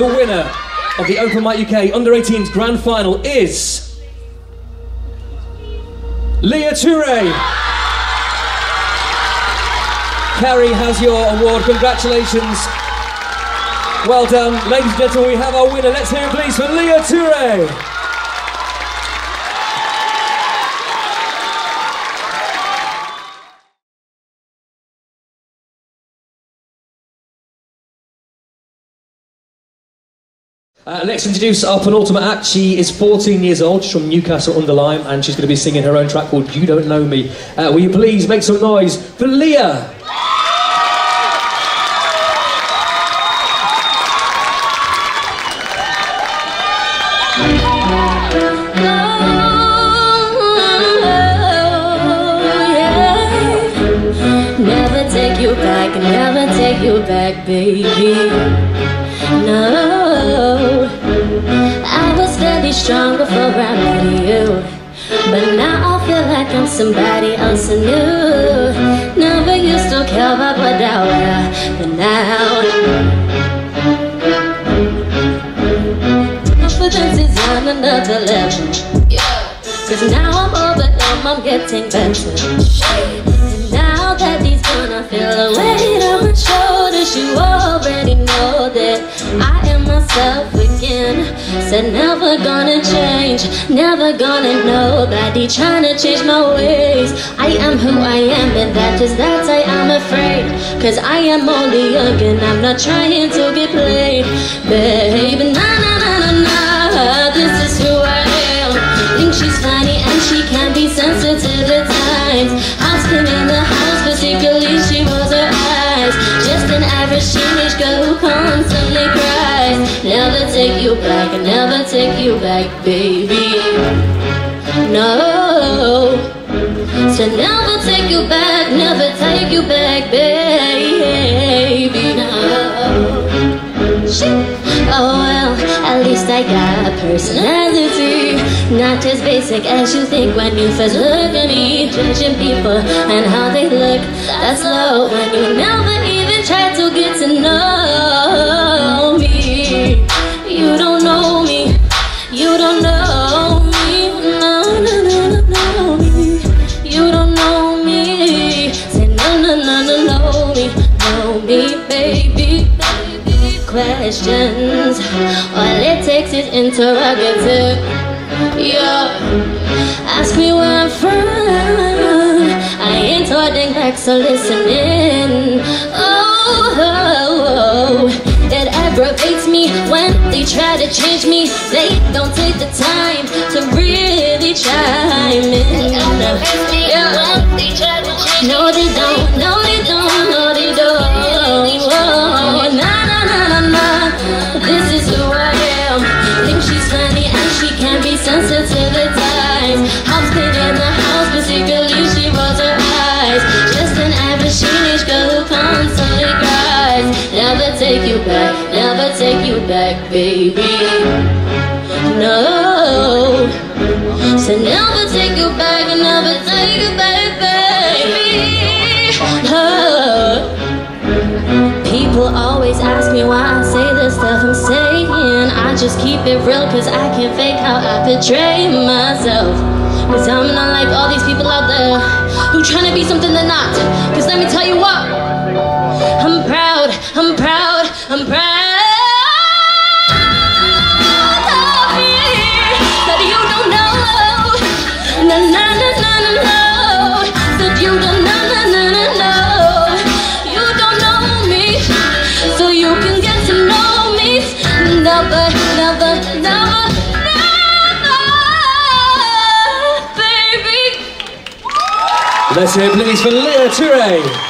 the winner of the Open Mic UK Under 18s Grand Final is. Leah Turay. Carrie has your award. Congratulations. Well done. Ladies and gentlemen, we have our winner. Let's hear it please for Leah Turay. Uh, next, introduce our penultimate act. She is 14 years old. She's from Newcastle under Lyme, and she's going to be singing her own track called "You Don't Know Me." Uh, will you please make some noise for Leah? Never take you back, never take you back, baby. No, was for before you. But now I feel like I'm somebody else new. Never used to care about what I wear, but now. Confidence is on another level. Cause now I'm over them, I'm getting better. And now that he's gone, I feel a Said never gonna change, never gonna nobody trying to change my ways. I am who I am, and that is that I am afraid. Cause I am only young and I'm not trying to get played. Baby, na na na na na, this is who I am. Think she's funny and she can be sensitive at times. House in the house, particularly she was her eyes. Just an average teenage girl who cries. Never take you back, never take you back, baby. No. So never take you back, never take you back, baby. No. Oh well, at least I got a personality Not as basic as you think when you first look at me Judging people and how they look, that's low When you never even try to get to know questions. All it takes is interrogative. Yeah. Ask me where I'm from. I ain't holding back, so listen in. Oh, oh, oh. It aggravates me when they try to change me. They don't take the time to really chime in. Yeah. No, they don't. She can be times. House kid in the house, particularly she rolls her eyes. Just an average teenage girl who constantly cries. Never take you back, never take you back, baby. No. So never take you back, never take you back, baby. Oh. People always ask me why I say just keep it real cause I can't fake how I portray myself. Cause I'm not like all these people out there who trying to be something they're not. Cause let me tell you Let's hear please for Leah Turay.